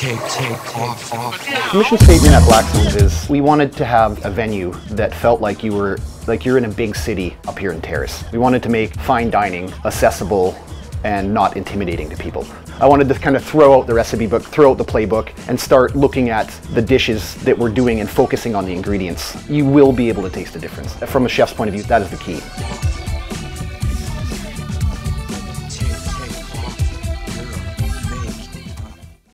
take, take off, off. The mission statement at Blackstones is we wanted to have a venue that felt like you were like you're in a big city up here in Terrace. We wanted to make fine dining accessible and not intimidating to people. I wanted to kind of throw out the recipe book, throw out the playbook, and start looking at the dishes that we're doing and focusing on the ingredients. You will be able to taste the difference. From a chef's point of view, that is the key.